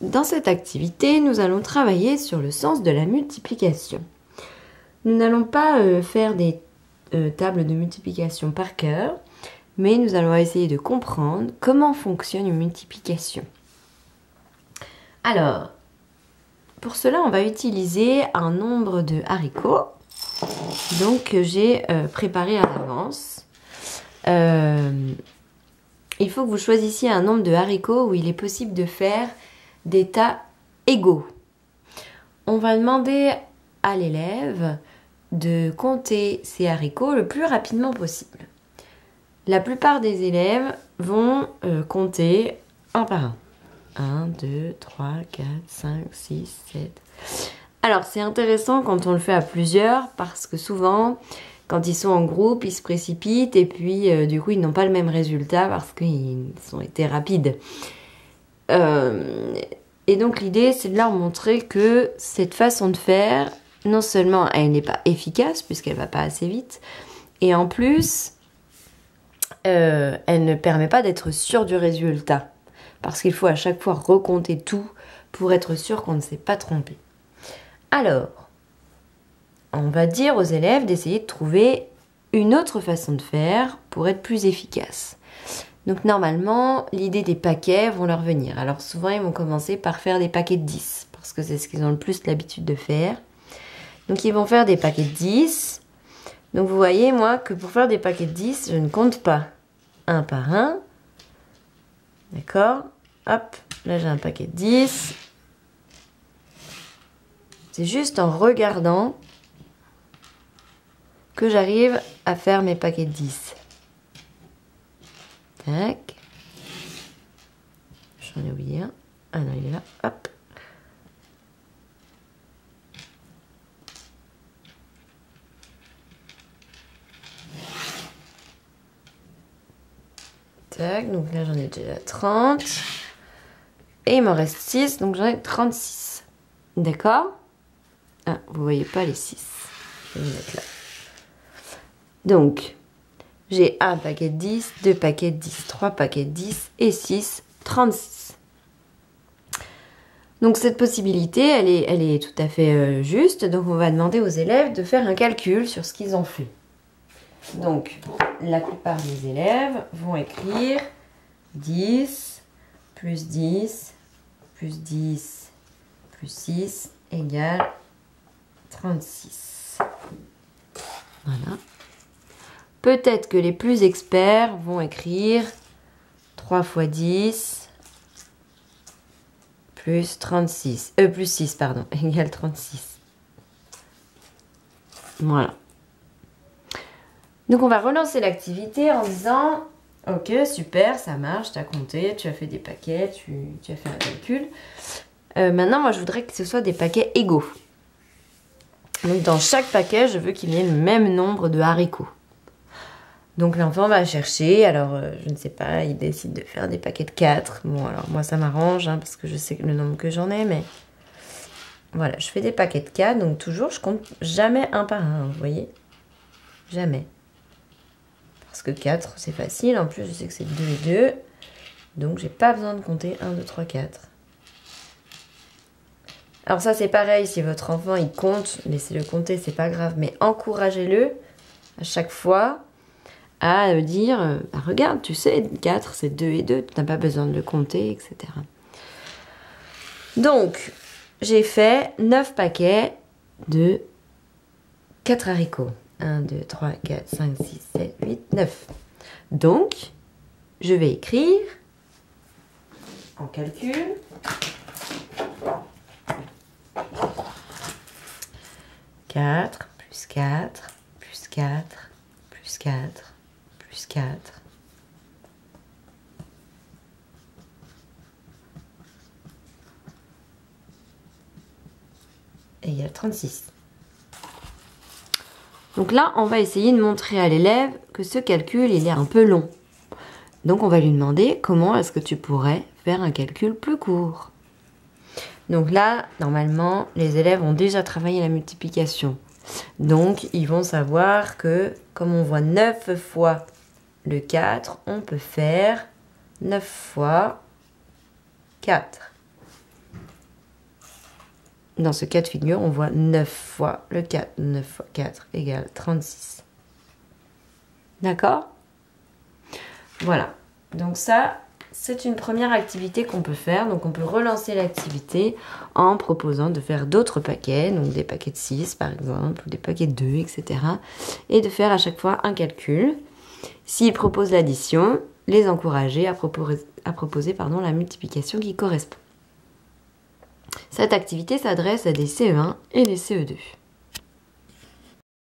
dans cette activité, nous allons travailler sur le sens de la multiplication. Nous n'allons pas euh, faire des euh, tables de multiplication par cœur, mais nous allons essayer de comprendre comment fonctionne une multiplication. Alors, pour cela, on va utiliser un nombre de haricots donc que j'ai euh, préparé à l'avance. Il faut que vous choisissiez un nombre de haricots où il est possible de faire des tas égaux. On va demander à l'élève de compter ses haricots le plus rapidement possible. La plupart des élèves vont euh, compter un par un. 1, 2, 3, 4, 5, 6, 7. Alors c'est intéressant quand on le fait à plusieurs parce que souvent quand ils sont en groupe ils se précipitent et puis euh, du coup ils n'ont pas le même résultat parce qu'ils ont été rapides. Euh, et donc l'idée c'est de leur montrer que cette façon de faire non seulement elle n'est pas efficace puisqu'elle va pas assez vite et en plus euh, elle ne permet pas d'être sûr du résultat parce qu'il faut à chaque fois recompter tout pour être sûr qu'on ne s'est pas trompé. Alors, on va dire aux élèves d'essayer de trouver une autre façon de faire pour être plus efficace. Donc normalement, l'idée des paquets vont leur venir. Alors souvent, ils vont commencer par faire des paquets de 10, parce que c'est ce qu'ils ont le plus l'habitude de faire. Donc ils vont faire des paquets de 10. Donc vous voyez, moi, que pour faire des paquets de 10, je ne compte pas un par un. D'accord? Hop, là j'ai un paquet de 10. C'est juste en regardant que j'arrive à faire mes paquets de 10. Tac. J'en ai oublié un. Ah non, il est là. Hop. Tac, donc là j'en ai déjà 30. Et il m'en reste 6, donc j'en ai 36. D'accord? Ah, vous voyez pas les 6. Je vais les mettre là. Donc, j'ai un paquet de 10, deux paquets de 10, trois paquets de 10 et 6, 36. Donc cette possibilité, elle est, elle est tout à fait euh, juste. Donc on va demander aux élèves de faire un calcul sur ce qu'ils ont fait. Donc la plupart des élèves vont écrire 10 plus 10 plus 10 plus 6 égale 36. Voilà. Peut-être que les plus experts vont écrire 3 fois 10 plus 36. Euh, plus 6, pardon, égale 36. Voilà. Donc on va relancer l'activité en disant Ok, super, ça marche, tu as compté, tu as fait des paquets, tu, as fait un calcul. Euh, maintenant, moi, je voudrais que ce soit des paquets égaux. Donc dans chaque paquet, je veux qu'il y ait le même nombre de haricots. Donc l'enfant va chercher, alors euh, je ne sais pas, il décide de faire des paquets de 4. Bon, alors moi ça m'arrange, hein, parce que je sais le nombre que j'en ai, mais voilà, je fais des paquets de 4, donc toujours je compte jamais un par un, vous voyez. Jamais. Parce que 4 c'est facile, en plus je sais que c'est 2 et 2, donc j'ai pas besoin de compter 1, 2, 3, 4. Alors ça c'est pareil, si votre enfant il compte, laissez-le compter, c'est pas grave, mais encouragez-le à chaque fois à dire euh, bah, regarde, tu sais, 4 c'est 2 et 2, tu n'as pas besoin de le compter, etc. Donc, j'ai fait 9 paquets de 4 haricots. 1, 2, 3, 4, 5, 6, 7, 8, 9. Donc, je vais écrire en calcul. Quatre plus quatre plus quatre plus quatre plus 4. Et il y a 36. Donc là, on va essayer de montrer à l'élève que ce calcul, il est un peu long. Donc on va lui demander comment est-ce que tu pourrais faire un calcul plus court. Donc là, normalement, les élèves ont déjà travaillé la multiplication. Donc, ils vont savoir que, comme on voit 9 fois le 4, on peut faire 9 fois 4. dans ce cas de figure, on voit 9 fois le 4. 9 fois 4 égale 36. D'accord? Voilà. Donc ça, c'est une première activité qu'on peut faire. Donc on peut relancer l'activité en proposant de faire d'autres paquets, donc des paquets de 6 par exemple, ou des paquets de 2, etc. Et de faire à chaque fois un calcul. S'ils proposent l'addition, les encourager à proposer, la multiplication qui correspond. Cette activité s'adresse à des CE1 et des CE2.